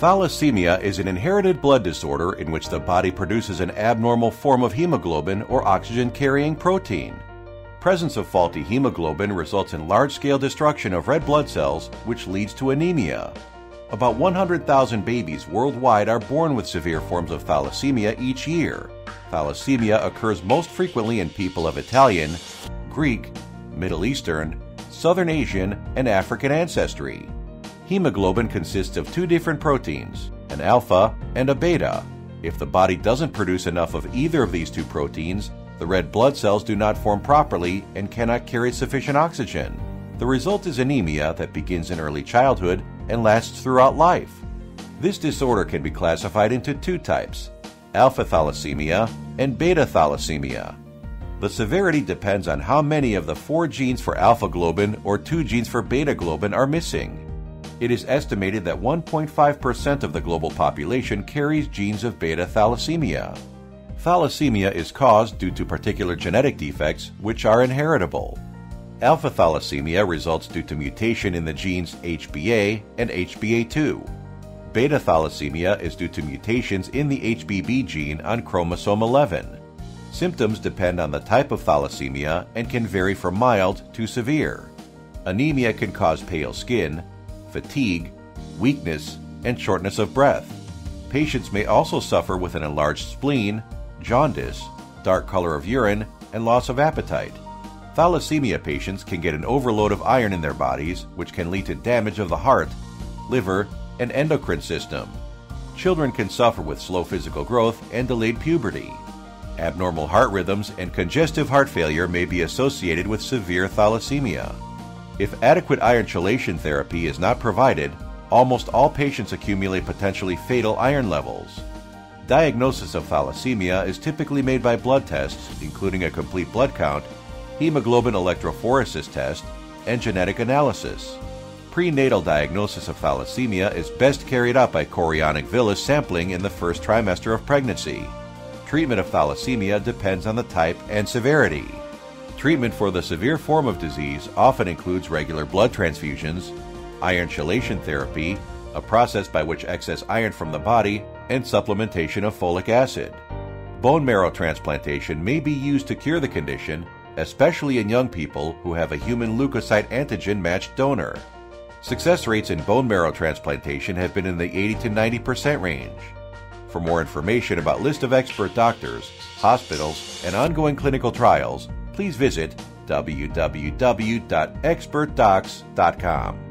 Thalassemia is an inherited blood disorder in which the body produces an abnormal form of hemoglobin or oxygen carrying protein. Presence of faulty hemoglobin results in large scale destruction of red blood cells, which leads to anemia. About 100,000 babies worldwide are born with severe forms of thalassemia each year. Thalassemia occurs most frequently in people of Italian, Greek, Middle Eastern, Southern Asian, and African ancestry. Hemoglobin consists of two different proteins, an alpha and a beta. If the body doesn't produce enough of either of these two proteins, the red blood cells do not form properly and cannot carry sufficient oxygen. The result is anemia that begins in early childhood and lasts throughout life. This disorder can be classified into two types alpha thalassemia and beta thalassemia. The severity depends on how many of the four genes for alpha globin or two genes for beta globin are missing it is estimated that 1.5% of the global population carries genes of beta thalassemia. Thalassemia is caused due to particular genetic defects which are inheritable. Alpha thalassemia results due to mutation in the genes HBA and HBA2. Beta thalassemia is due to mutations in the HBB gene on chromosome 11. Symptoms depend on the type of thalassemia and can vary from mild to severe. Anemia can cause pale skin, fatigue, weakness, and shortness of breath. Patients may also suffer with an enlarged spleen, jaundice, dark color of urine, and loss of appetite. Thalassemia patients can get an overload of iron in their bodies, which can lead to damage of the heart, liver, and endocrine system. Children can suffer with slow physical growth and delayed puberty. Abnormal heart rhythms and congestive heart failure may be associated with severe thalassemia. If adequate iron chelation therapy is not provided, almost all patients accumulate potentially fatal iron levels. Diagnosis of thalassemia is typically made by blood tests, including a complete blood count, hemoglobin electrophoresis test, and genetic analysis. Prenatal diagnosis of thalassemia is best carried out by chorionic villus sampling in the first trimester of pregnancy. Treatment of thalassemia depends on the type and severity. Treatment for the severe form of disease often includes regular blood transfusions, iron chelation therapy, a process by which excess iron from the body, and supplementation of folic acid. Bone marrow transplantation may be used to cure the condition, especially in young people who have a human leukocyte antigen matched donor. Success rates in bone marrow transplantation have been in the 80 to 90% range. For more information about list of expert doctors, hospitals, and ongoing clinical trials, please visit www.xpertdox.com.